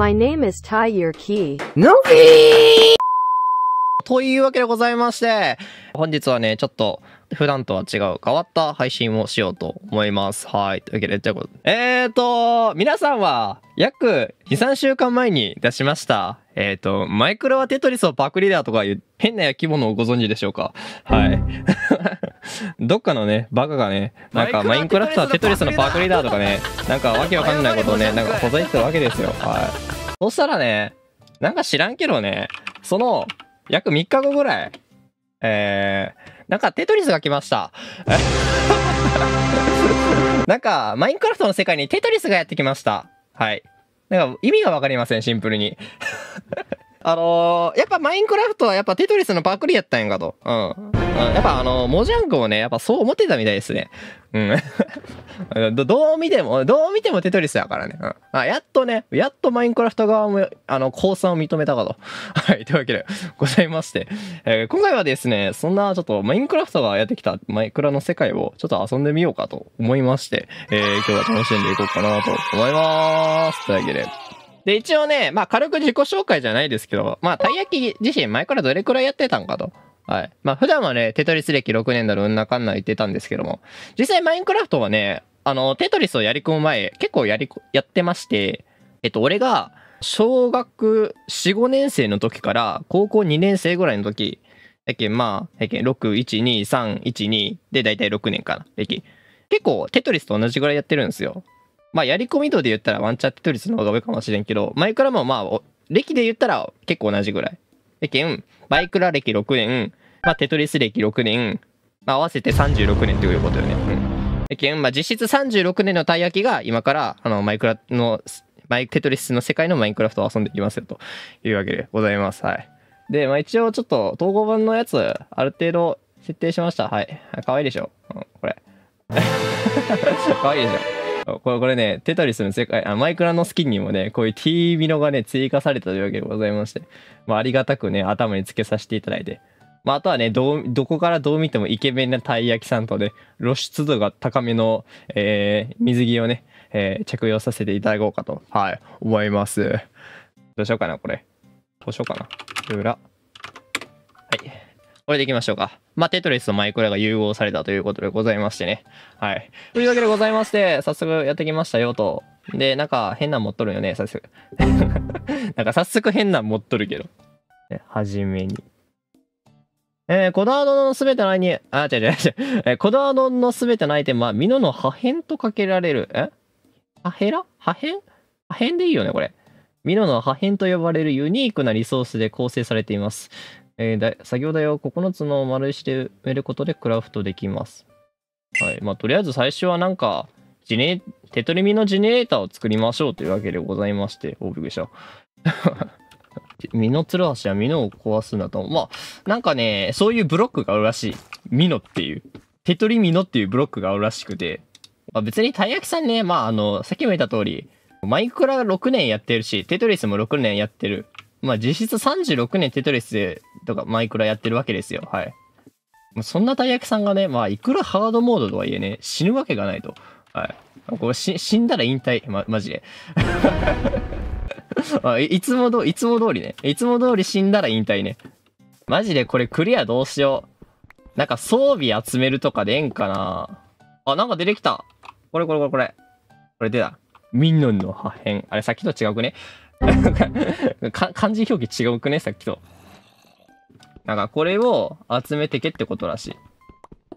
My name is Tayyir Key. Novi! というわけでございまして、本日はね、ちょっと普段とは違う変わった配信をしようと思います。はい。というわけで、ということで。えーと、皆さんは約2、3週間前に出しました、えーと、マイクロはテトリスをパクリだとかいう変な焼き物をご存知でしょうか？はい。どっかのね、バカがね、なんかマインクラフトはテトリスのパクリだとかね、なんかわけわかんないことをね、なんかほざいてるわけですよ。はい。そしたらね、なんか知らんけどね、その約3日後ぐらい、えー、なんかテトリスが来ました。なんか、マインクラフトの世界にテトリスがやってきました。はい。なんか意味がわかりません、シンプルに。あのー、やっぱマインクラフトはやっぱテトリスのパクリやったんやんかと。うん。やっぱあの、モジャンクもね、やっぱそう思ってたみたいですね。うん。どどう見ても、どう見てもテトリスやからね。うん。あ、やっとね、やっとマインクラフト側も、あの、降参を認めたかと。はい。というわけで、ございまして、えー今回はですね、そんなちょっとマインクラフトがやってきたマイクラの世界をちょっと遊んでみようかと思いまして、えー今日は楽しんでいこうかなと思います。というわけで、で、一応ね、まあ軽く自己紹介じゃないですけど、まあ、たい焼き自身前からどれくらいやってたんかと。はい。まあ普段はね、テトリス歴6年だろうんなかんな言ってたんですけども、実際マインクラフトはね、あの、テトリスをやり込む前、結構やり、やってまして、えっと、俺が、小学4、5年生の時から、高校2年生ぐらいの時、やけん、まあ、やけん、6、1、2、3、1、2で、だいたい6年かな。やけん結構、テトリスと同じぐらいやってるんですよ。まあ、やり込み度で言ったらワンチャンテトリスの方が上かもしれんけど、マイクラもまあ、歴で言ったら結構同じぐらい。やけん、マイクラ歴6年、まあ、テトリス歴6年、まあ、合わせて36年ということよね。うん。まあ、実質36年のたい焼きが今から、あの、マイクラの、マイテトリスの世界のマインクラフトを遊んでいきますよ、というわけでございます。はい。で、まあ、一応ちょっと統合版のやつ、ある程度設定しました。はい。可愛いでしょ。うん、これ。可愛いでしょ。これこれね、テトリスの世界、あマイクラのスキンにもね、こういう T ミノがね、追加されたというわけでございまして、まあ、ありがたくね、頭につけさせていただいて、まあ、あとはね、どう、どこからどう見てもイケメンなたい焼きさんとね、露出度が高めの、えー、水着をね、えー着用させていただこうかと、はい、思います。どうしようかな、これ。どうしようかな。裏。はい。これでいきましょうか。まあ、テトリスとマイクラが融合されたということでございましてね。はい。というわけでございまして、早速やってきましたよと。で、なんか変なん持っとるよね、早速。なんか早速変なん持っとるけど。ねはじめに。えー、コダードのすべてのアイに、あ、違う違う違う。えーコダードのすべてのアイテムは、ミノの破片とかけられる。え？破片？破片？破片でいいよね、これ。ミノの破片と呼ばれるユニークなリソースで構成されています。えーだ作業台を9つの丸石で埋めることでクラフトできます。はい。まあ、とりあえず最初はなんか、ジネ、テトリミのジェネレーターを作りましょうというわけでございまして、おびくりした。ミノツルハシはミノを壊すんだと。まあ、なんかね、そういうブロックがあるらしい。ミノっていう。テトリミノっていうブロックがあるらしくて。まあ、別にたい焼きさんね、まあ、あの、さっきも言った通り、マイクラ6年やってるし、テトリスも6年やってる。まあ、実質36年テトリスとかマイクラやってるわけですよ。はい。そんなたい焼きさんがね、まあ、いくらハードモードとはいえね、死ぬわけがないと。はい。これ死んだら引退。ま、マジで。あいつもどいつも通りね。いつも通り死んだら引退ね。マジでこれクリアどうしよう。なんか装備集めるとかでええんかなあ、なんか出てきた。これこれこれこれ。これ出た。ミノンの破片。あれさっきと違うくね？漢字表記違うくね？さっきと。なんかこれを集めてけってことらしい。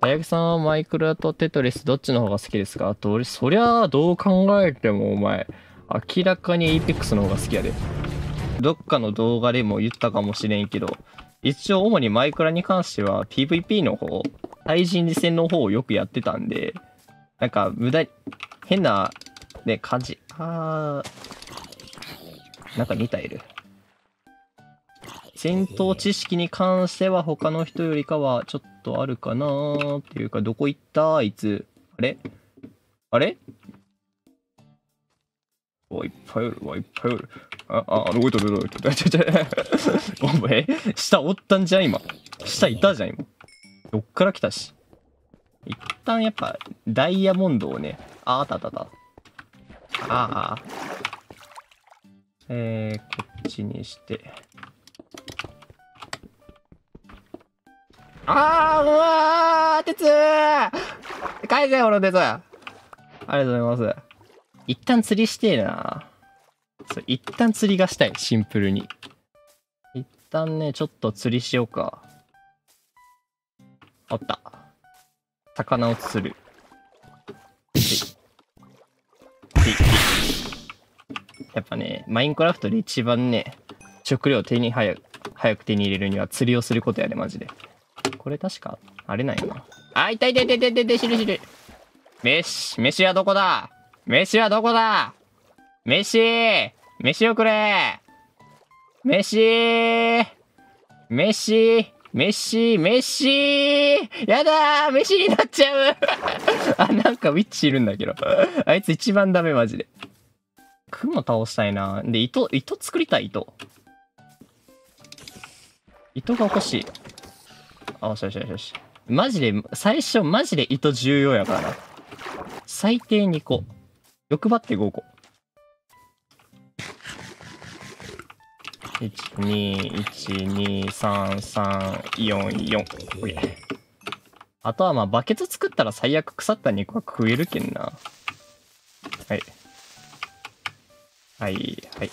大学さんはマイクラとテトリスどっちの方が好きですか？と俺、そりゃどう考えてもお前、明らかに Apex の方が好きやで。どっかの動画でも言ったかもしれんけど、一応主にマイクラに関しては PVP の方、対人次戦の方をよくやってたんで、なんか無駄に、変な、ね、感じ。あー、なんか似たいる。戦闘知識に関しては他の人よりかはちょっとあるかなーっていうか、どこ行ったあいつ。あれ？あれ？おいっぱいおる、おいっぱいおる。あ、あ、動いとる、動いとる。ちょちょ お前、下おったんじゃん、今。下いたじゃん、今。どっから来たし。一旦やっぱ、ダイヤモンドをね、あ、あったあったあった。ああ。えー、こっちにして。あー、うわー、鉄返せよ、俺の鉄ありがとうございます。一旦釣りしてえな。そう、一旦釣りがしたい、シンプルに。一旦ね、ちょっと釣りしようか。あった。魚を釣る。やっぱね、マインクラフトで一番ね、食料を手に早く、早く手に入れるには釣りをすることやで、マジで。これ確か、あれなんよな。あ、いたいたいたいたいたいた、死ぬ死ぬ。飯、飯はどこだ？飯はどこだ？飯飯をくれ飯飯飯飯やだー飯になっちゃう あ、なんかウィッチいるんだけど。あいつ一番ダメマジで。雲倒したいな。で、糸、糸作りたい、糸。糸が欲しい。あ、よしよしよしよし。マジで、最初マジで糸重要やからな。最低2個。欲張って5個。1、2、1、2、3、3、4、4。あとはまあ、バケツ作ったら最悪腐った肉は食えるけんな。はい。はい、はい。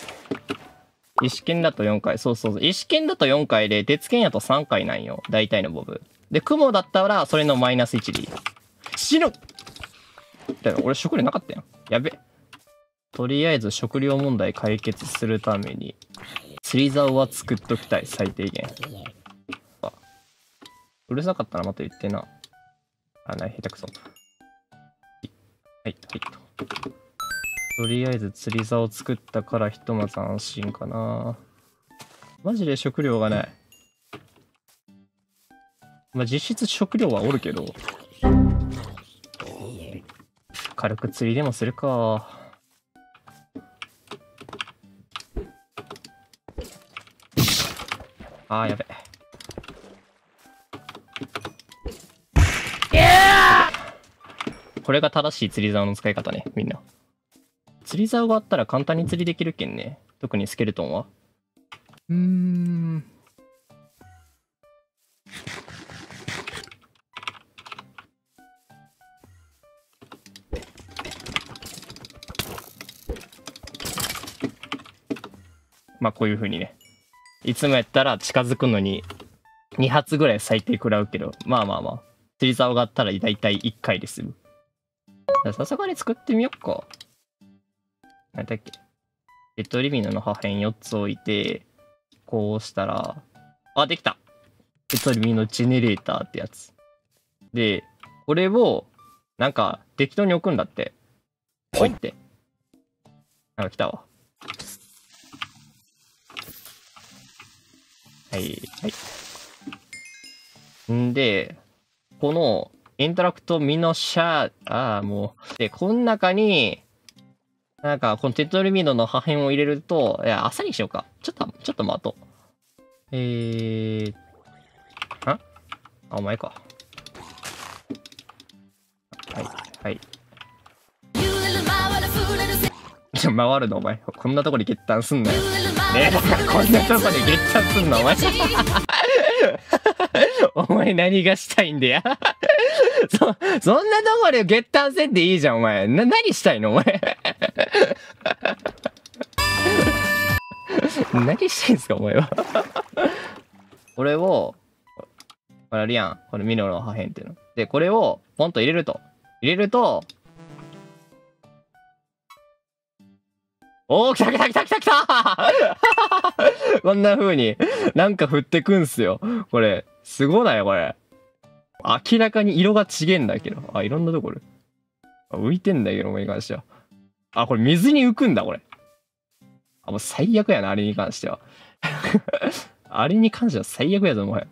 石剣だと4回。そうそうそう。石剣だと4回で、鉄剣やと3回なんよ。大体のボブ。で、雲だったら、それのマイナス1でいい。死ぬだよ俺食料なかったやん。やべ。とりあえず食料問題解決するために、釣り竿は作っときたい、最低限。うるさかったな、また言ってな。あ、ない、下手くそ。はい、はい、と。とりあえず釣り竿作ったからひとまず安心かな。マジで食料がない。まあ、実質食料はおるけど。軽く釣りでもするか。あーやべ。これが正しい釣り竿の使い方ね、みんな。釣り竿があったら簡単に釣りできるけんね。特にスケルトンは。うーん。まあこういう風にね。いつもやったら近づくのに2発ぐらい最低食らうけど、まあまあまあ。釣り竿があったら大体1回で済む。さすがに作ってみよっか。何だっけレッドリミノの破片4つ置いて、こうしたら、あ、できたレッドリミノジェネレーターってやつ。で、これを、なんか、適当に置くんだって。置いて。なんか来たわ。はい、はい。んで、この、インタラクトミノシャー、ああ、もう。で、この中に、なんか、このテトルミノの破片を入れると、いや、朝にしようか。ちょっと、ちょっと待とう。えー、あ？あ、お前か。はい、はい。回るのお前。こんなとこで決断すんなよ。ねこんなとこで決断すんのお前。お前何がしたいんだよ。そ、そんなとこで決断せんでいいじゃん、お前。な、何したいのお前。何してんすか、お前は。これを、これあるやん。このミノの破片っていうの。で、これをポンと入れると。入れると、おー、来た来た来た来た来た こんな風になんか降ってくんすよ。これ、すごない？これ。明らかに色が違えんだけど。あ、いろんなところ。浮いてんだけど、お前に関しては。あ、これ水に浮くんだ、これ。あ、もう最悪やな、あれに関しては。あれに関しては最悪やぞ、もはや。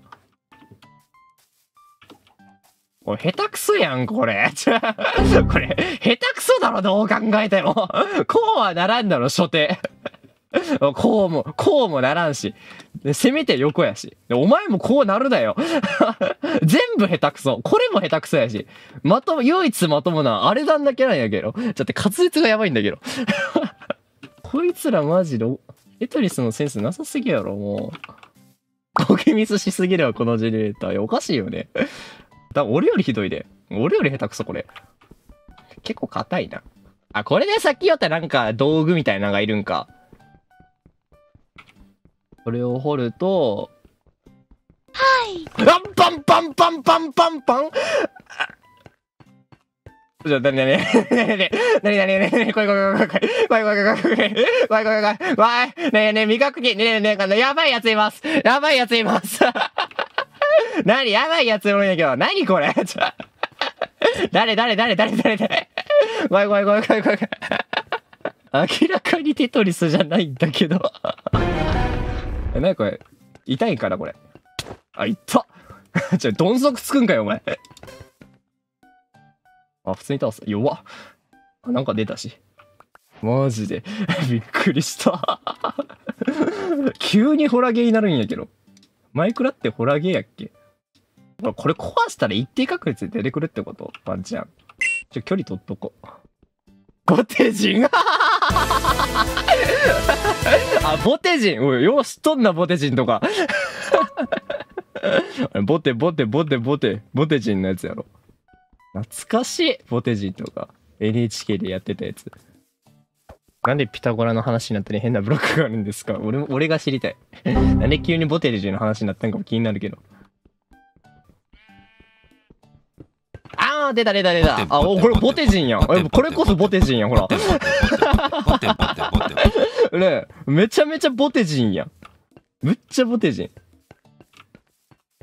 これ下手くそやん、これ。これ、下手くそだろ、どう考えても。こうはならんだろ、初手。こうも、こうもならんし。せめて横やし。お前もこうなるだよ。全部下手くそ。これも下手くそやし。まとも、唯一まともな、あれなんだけなんやけど。ちょっと滑舌がやばいんだけど。こいつらマジで、テトリスのセンスなさすぎやろ、もう。コケミスしすぎるわ、このジェネレーター。おかしいよね。だ俺よりひどいで。俺より下手くそ、これ。結構硬いな。あ、これでさっき言ったなんか道具みたいなのがいるんか。これを掘ると、はい。あパンパンパンパンパンパンじゃあ、なになになになになになになにこいこいこいこいこいこいこいこいこいこいこいこいこいわいねえねえ、味覚器、ねえねえねえ、やばいやついますやばいやついます なにやばいやついるんやけど、なにこれ 誰誰誰誰誰誰怖い怖い怖い怖い怖い怖い。明らかにテトリスじゃないんだけど。え、なにこれ痛いからこれ。あ、いったじゃ、どん底つくんかよ、お前。あ、普通に倒す。弱っ。あ、なんか出たし。マジで。びっくりした。急にホラゲーになるんやけど。マイクラってホラーゲーやっけ？これ壊したら一定確率で出てくるってこと？ワンちゃん。ちょ、距離取っとこ。ボテジン？あ、ボテジン？おい、よう知っとんな、ボテジンとか。ボテ、ボテ、ボテ、ボテ、ボテジンのやつやろ。懐かしい、ボテジンとか。NHK でやってたやつ。なんでピタゴラの話になったり変なブロックがあるんですか？俺も、俺が知りたい。なんで急にボテジンの話になったんかも気になるけど。あー、出た出た出た。あ、お、これボテジンやん。えこれこそボテジンやん、ほら。ねえめちゃめちゃボテジンやん。むっちゃボテジン。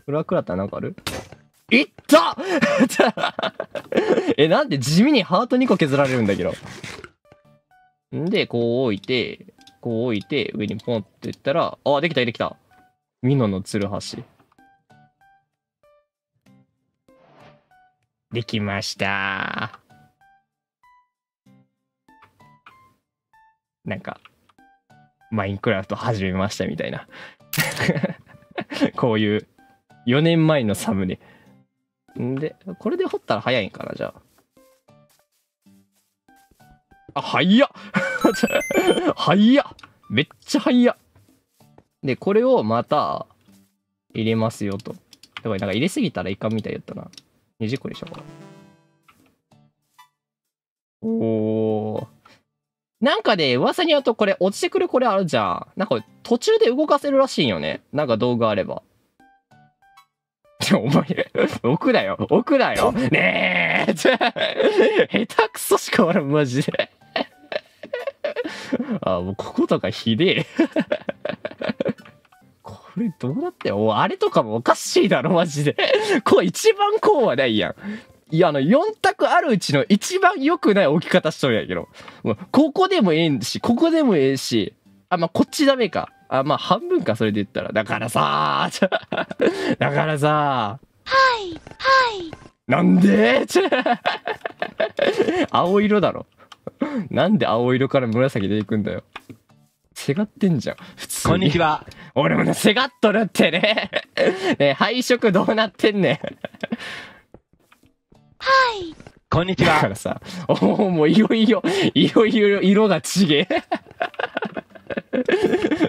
フラクラッターなんかある？いった え、なんで地味にハート2個削られるんだけど。んで、こう置いて、こう置いて、上にポンっていったら、あ、できたできた。ミノのツルハシ。できました。なんか、マインクラフト始めましたみたいな。こういう4年前のサムネ。んで、これで掘ったら早いんかな、じゃあ。あ、早っ早っめっちゃ早っで、これをまた入れますよと。だからなんか入れすぎたらいかんみたいやったな。20個にしようかな。おー。なんかで、噂によるとこれ落ちてくるこれあるじゃん。なんか途中で動かせるらしいんよね。なんか道具あれば。お前、置くなよ、置くなよ。ねえ、下手くそしかおらん、マジで。あ、もうこことかひでえ。これどうなっておあれとかもおかしいだろ、マジで。こう一番こうはないやん。いや、あの、4択あるうちの一番良くない置き方しとるんやけど。もうここでもええんし、ここでもええし。あ、まあ、こっちダメか。あ、まあ、半分か、それで言ったら。だからさだからさはい、はい。なんで？青色だろ。なんで青色から紫でいくんだよ。せがってんじゃん。普通に。こんにちは。俺もね、せがっとるってね。ね配色どうなってんねん。こんにちは。だからさ、おお、もういろいろ、いろいろ色がちげえ。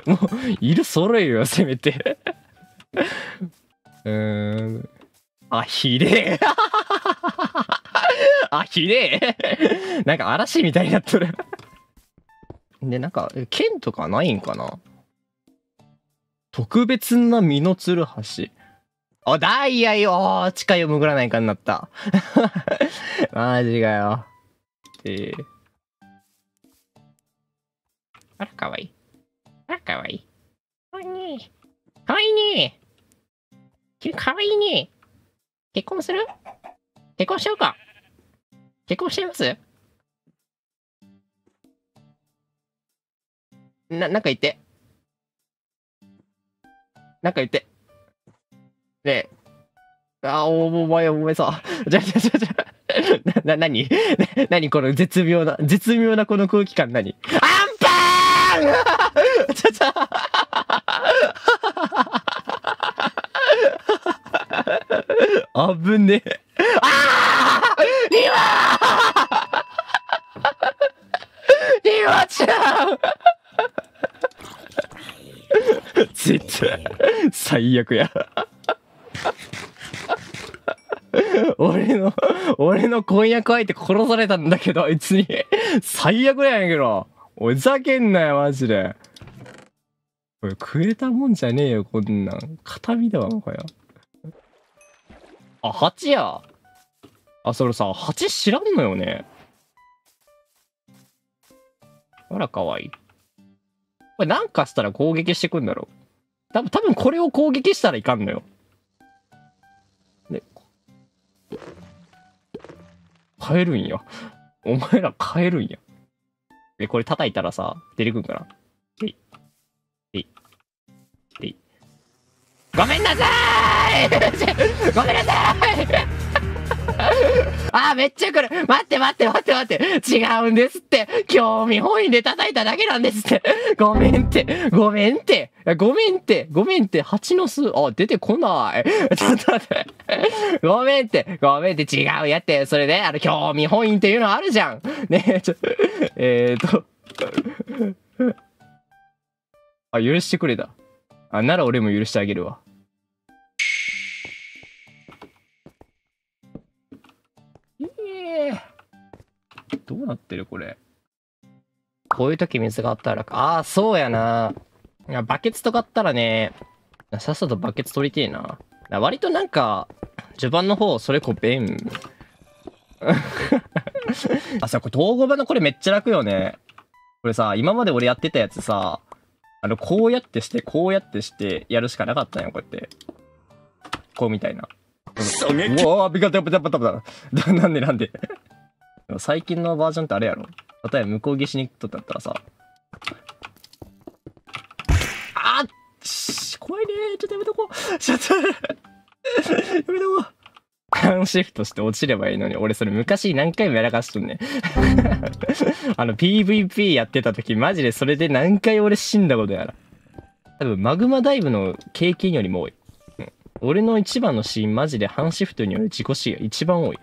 もう、色揃えよ、せめて。うーん。あ、ひでえ。あ、ひでえ。なんか嵐みたいになっとる。で、なんか、剣とかないんかな？特別な実のつる橋。あ、ダイヤよ地下よ潜らないかになった。マジかよ。え、あら、かわいい。あら、かわいい。かわいいね。かわいいね。君、かわいいね。結婚する？結婚しちゃうか？結婚しちゃいます？な、なんか言って。なんか言って。ねえ。あ、お前、お前さ。じゃ、じゃ、じゃ、じゃ。な、な、なにな、にこの絶妙な、絶妙なこの空気感？何？アンパンちょ、ちょ。あぶねえ。ああリワーリワちゃんつって。最悪や。俺の、俺の婚約相手殺されたんだけど、あいつに。最悪やんやけど。お、ざけんなよ、マジで。これ食えたもんじゃねえよ、こんなん。形見だわ、もはや。あ、蜂や。あ、それさ、蜂知らんのよね。あら、かわいい。これなんかしたら攻撃してくんだろ。多分、多分これを攻撃したらいかんのよ。で、変えるんや。お前ら変えるんや。で、これ叩いたらさ、出てくんかな。ごめんなさい！ごめんなさい！あー、めっちゃ来る。待って待って待って待って。違うんですって。興味本位で叩いただけなんですって。ごめんって。ごめんって。ごめんって。ごめんって。蜂の巣。あ、出てこない。ちょっと待って。ごめんって。ごめんって。違うやって。それで、あの、興味本位っていうのあるじゃん。ねえ、ちょっと、えーと。あ、許してくれた。あ、なら俺も許してあげるわ。どうなってるこれ？こういう時水があったらか。ああ、そうやな。いや、バケツとかあったらね、さっさとバケツ取りてえな。な割となんか、序盤の方、それこ便。あ、さ、これ、統合版のこれめっちゃ楽よね。これさ、今まで俺やってたやつさ、あの、こうやってして、こうやってして、やるしかなかったんよ、こうやって。こうみたいな。うわあ、ビカタビカタビカタなんでなんで？最近のバージョンってあれやろ？例えば向こう岸にとったったらさ。あっし怖いねちょっとやめとこうちょっと やめとこうハンシフトして落ちればいいのに、俺それ昔何回もやらかしとんね。あの PVP やってた時マジでそれで何回俺死んだことやら。多分マグマダイブの経験よりも多い。俺の一番のシーンマジでハンシフトによる自己死が一番多い。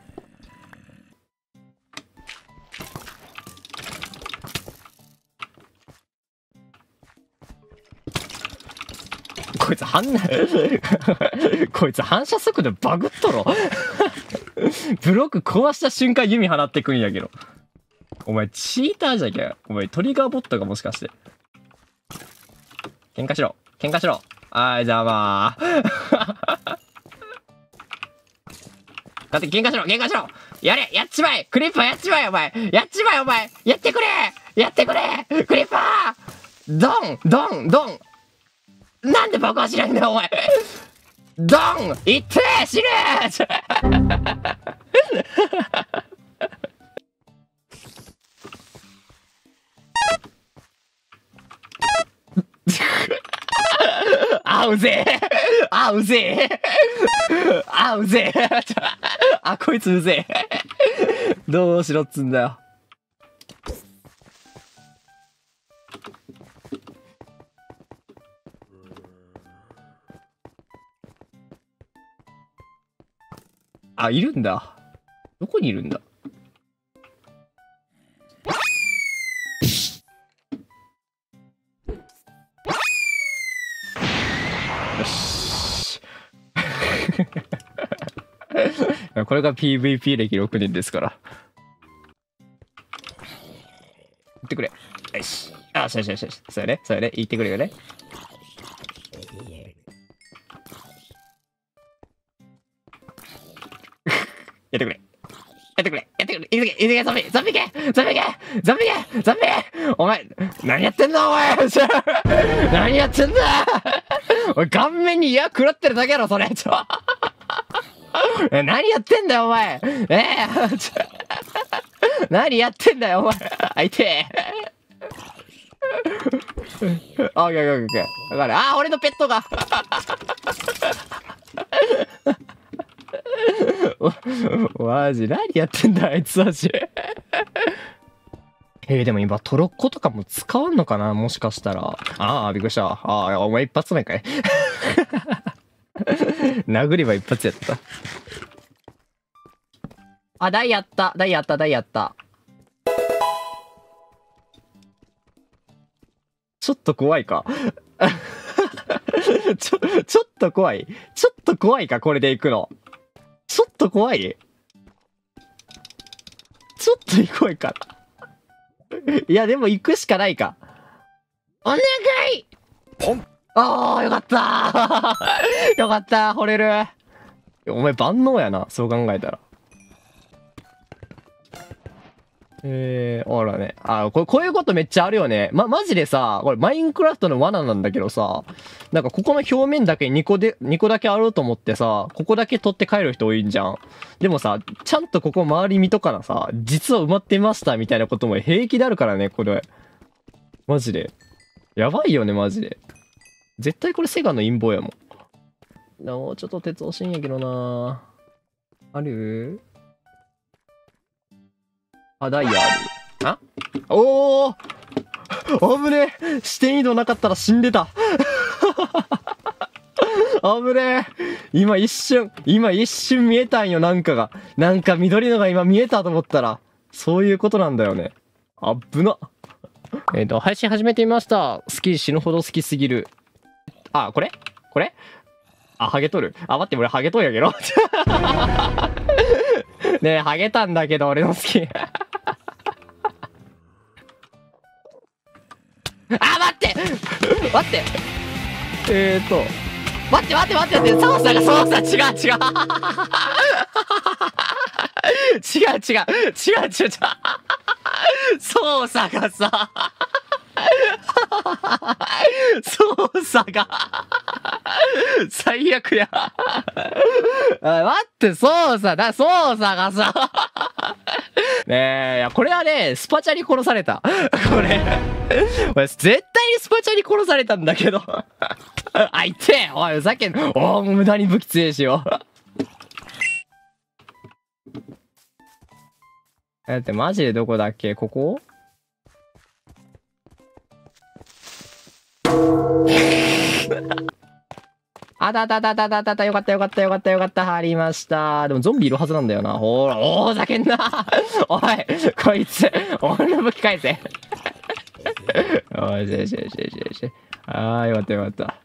こいつ反 こいつ反射速度バグっとろ。ブロック壊した瞬間弓放ってくんやけど。お前チーターじゃけん。お前トリガーボットがもしかして。喧嘩しろ。喧嘩しろ。はいじゃあまあ だって喧嘩しろ。喧嘩しろ。やれ。やっちまえ。クリッパーやっちまえお前。やっちまえお前。やってくれ。やってくれ。クリッパー。ドン。ドン。ドン。なんで爆破しないんだよお前。ドン！いって死ぬあうぜ！えあうぜ！えあうぜ！えあこいつうぜ！えどうしろっつんだよあいるんだ。どこにいるんだ？これが PVP 歴6年ですから。言ってくれ。よし。あよしよしよしよしそうやね。そうやね。言ってくれよね。いけいけゾンビゾンビけゾンビけゾンビけゾンビお前何やってんだお前。何やってんだ。おい顔面に矢食らってるだけやろそれ。ちょ。何やってんだよお前。えー、何やってんだよお前。あいてえあ、オッケーオッケーオッケー。わかる。あー、俺のペットが。おマジ、何やってんだ、あいつマジ。えー、でも今、トロッコとかも使わんのかなもしかしたら。ああ、びっくりした。ああ、お前一発目かい。殴れば一発やった。あ、台やった。台やった、台やった。ちょっと怖いか。ちょ、ちょっと怖い。ちょっと怖いか、これで行くの。ちょっと怖いちょっと怖いか。いや、でも行くしかないか。お願いああ、よかった よかった惚れる。お前万能やな、そう考えたら。えー、あらね。あ、こ、こういうことめっちゃあるよね。ま、マジでさ、これマインクラフトの罠なんだけどさ、なんかここの表面だけ2個で、2個だけあると思ってさ、ここだけ取って帰る人多いんじゃん。でもさ、ちゃんとここ周り見とかなさ、実は埋まってましたみたいなことも平気であるからね、これ。マジで。やばいよね、マジで。絶対これセガの陰謀やもん。もうちょっと鉄欲しいんやけどなある？あ、ダイヤあ？る。あおお危ねえ視点移動なかったら死んでた危ねえ今一瞬、今一瞬見えたんよ、なんかが。なんか緑のが今見えたと思ったら、そういうことなんだよね。あっぶな。えっ、と、配信始めてみました。好き、死ぬほど好きすぎる。あ、これ？これ？あ、ハゲとる。あ、待って、俺ハゲとんやけど。ねえ、ハゲたんだけど、俺の好き。あ、待って！待って！えーと、待って待って待って待って、操作が操作違う違う。違う違う。違う違う違う。操作がさ。操作が最悪や待って、操作だ、操作がさねえ、いや、これはね、スパチャに殺された。これ。これ絶対にスパチャに殺されたんだけど。あ、いておい、ふざけん。おお、無駄に武器強いしよ。だってマジでどこだっけ？ここ？あだだだだだだだ、よかったよかったよかったよかった、貼りました。でもゾンビいるはずなんだよな。ほら、おー、ざけんな おい、こいつ、俺の武器返せ。おい、よしよしよしよし。あー、よかったよかった。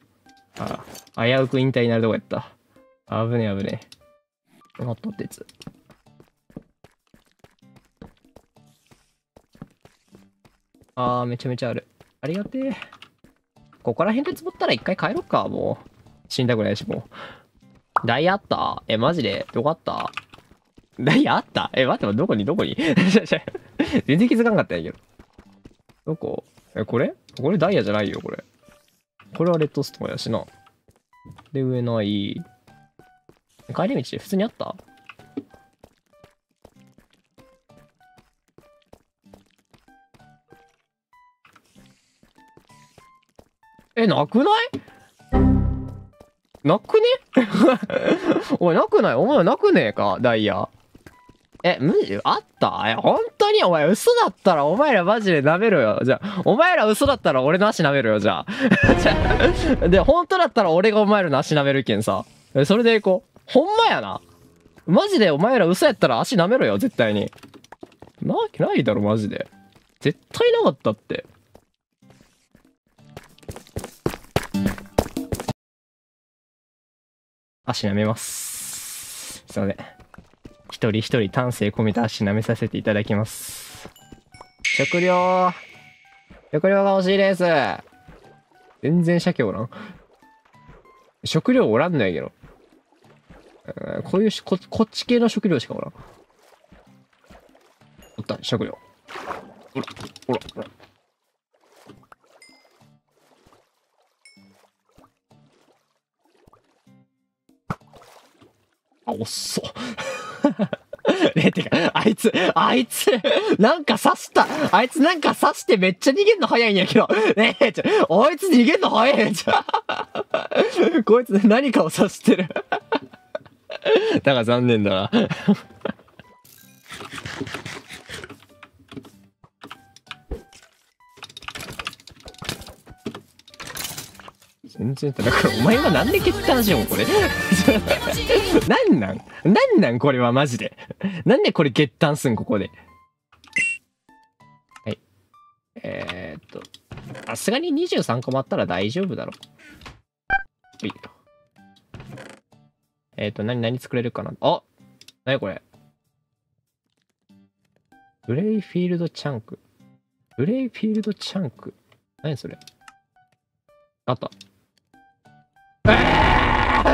あー、危うく引退になるとこやった。危ね危ねえ。もっと鉄。あー、めちゃめちゃある。ありがてえ。ここら辺で積もったら一回帰ろっか、もう。死んだくらいし、もう。ダイヤあった？え、マジで？どこあった？ダイヤあった？え、待って、どこに？どこに？全然気づかんかったんやけど。どこ？え、これ？これダイヤじゃないよ、これ。これはレッドストーンやしな。で、上ない。帰り道普通にあった？え、なくない？なくね？おい、なくない？お前なくねえか？ダイヤ。え、無理あった？え、本当に？お前嘘だったらお前らマジで舐めろよ。じゃあ、お前ら嘘だったら俺の足舐めろよ、じゃあ。じゃあで、本当だったら俺がお前らの足舐めるけんさ。それでいこう。ほんまやな。マジでお前ら嘘やったら足舐めろよ、絶対に。なわけないだろ、マジで。絶対なかったって。足舐めます。すいません。一人一人丹精込めた足舐めさせていただきます。食料食料が欲しいです。全然鮭おらん。食料おらんのやけど。うこういうこ、こっち系の食料しかおらん。おった、食料。ほら、ほら、ほら。あ、おっそ。ねてか、あいつ、あいつ、なんか刺した。あいつなんか刺してめっちゃ逃げんの早いんやけど。ねえ、ちょ、あいつ逃げんの早いんじゃん。こいつ何かを刺してる。だから残念だな。全然、だからお前はなんで決断しようこれ。なんなん？なんなんこれはマジで？なんでこれ決断すんここで？はい。えー、っと。さすがに23個もあったら大丈夫だろ。いえっ、と、何、何作れるかな？あ何これ？グレイフィールドチャンク。グレイフィールドチャンク。何それ？あった。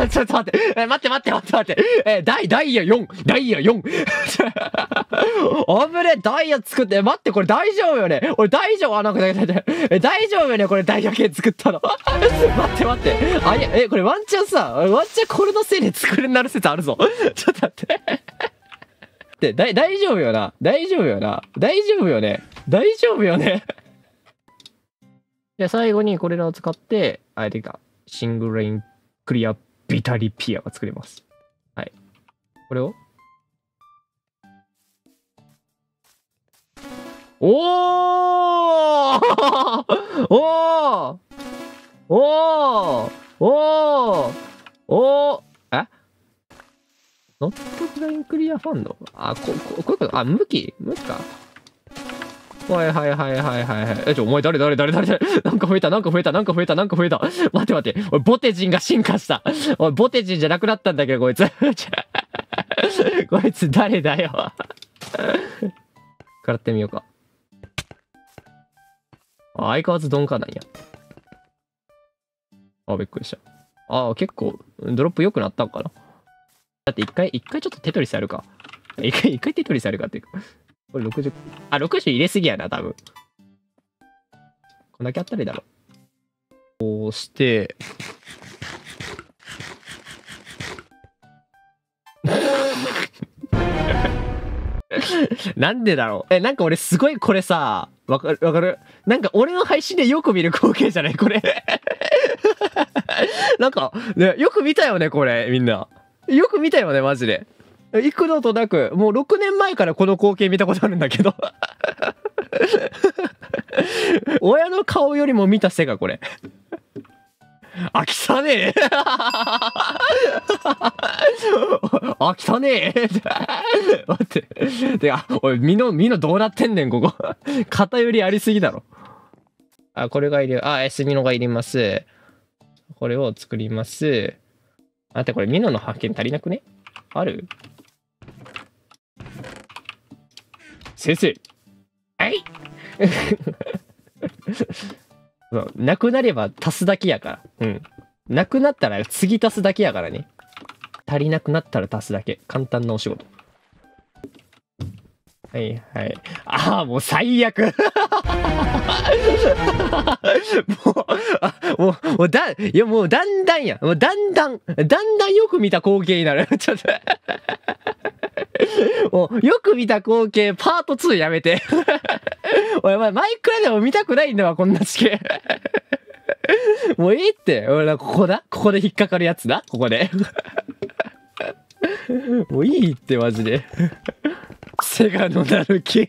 ちょっと待って、え待って待って待って待って、えダイ、ダイヤ4、ダイヤ 4! あぶね、ダイヤ作って、待って、これ大丈夫よね？俺大丈夫？あ、なんか、え、大丈夫よね？これダイヤ系作ったの。待って待って。あ、いや、え、これワンチャンさ、ワンチャンこれのせいで作れになる説あるぞ。ちょっと待って。で、だ、大丈夫よな？大丈夫よな？大丈夫よね？大丈夫よね？じゃあ最後にこれらを使って、あ、できた。シングルレインクリアビタリピアが作れます。はい。これを？おー！おー！おー！おー！おー！え？ノットブラインクリアファンドあ、こ、こ、こういうこと？あ、向き？向きか。はいはいはいはいはいはい。え、ちょ、お前誰誰誰誰？誰なんか増えたなんか増えたなんか増えたなんか増えた。待って待って。おい、ボテジンが進化した。おい、ボテジンじゃなくなったんだけど、こいつ。こいつ誰だよ。からってみようか。相変わらず鈍化なんや。あ、びっくりした。あ、結構、ドロップ良くなったんかな。だって一回、一回ちょっとテトリスやるか。一回、一回テトリスやるかっていうか。これ60、あ、60入れすぎやな、多分。こんだけあったらいいだろ。こうして、なんでだろうえ、なんか俺すごいこれさ、わかるわかる？なんか俺の配信でよく見る光景じゃない？これ なんか、ね、よく見たよねこれ、みんな。よく見たよね、マジで。幾度となく、もう6年前からこの光景見たことあるんだけど 親の顔よりも見た背がこれ。あ、汚ねえあ、汚ねえ待って。てか、おい、みの、みのどうなってんねん、ここ。偏りありすぎだろ。あ、これがいる。あ、S ミノがいります。これを作ります。待って、これミノの発見足りなくね？ある？先生はい なくなれば足すだけやから。うん。なくなったら次足すだけやからね。足りなくなったら足すだけ。簡単なお仕事。はいはい。ああ、もう最悪 もう、あ、もう、もうだ、いやもうだんだんや。もうだんだん、だんだんよく見た光景になる。ちょっともう、よく見た光景、パート2やめて。おい、お前、マイクラでも見たくないんだわ、こんな地形。もういいって。俺ら、ここだ？ここで引っかかるやつだ？ここで。もういいって、マジで。セガのなる木。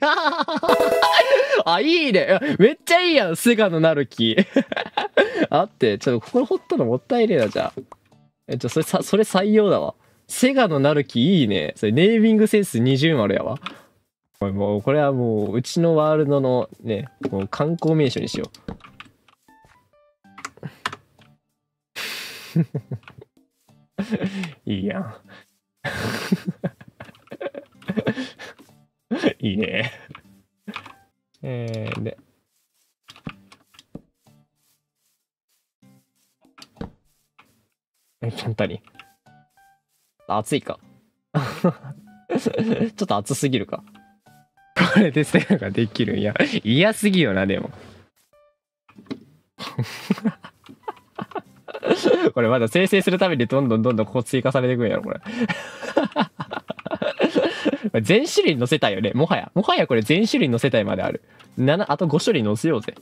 あ、いいね。めっちゃいいやん、セガのなる木。あって、ちょっとここ掘ったのもったいねえな、じゃあ。え、ちょ、それさ、それ採用だわ。セガのなる木いいね。それネーミングセンス20丸やわ。もう、これはもう、うちのワールドのね、もう観光名所にしよう。いいやん。いいね。えー、で。え、ちゃんたり。暑いか。ちょっと暑すぎるか。これでセガができるんや。嫌すぎよな、でも。これまだ生成するためにどんどんどんどんここ追加されていくんやろ、これ。全種類載せたいよね。もはや。もはやこれ全種類載せたいまである。7、あと5種類載せようぜ。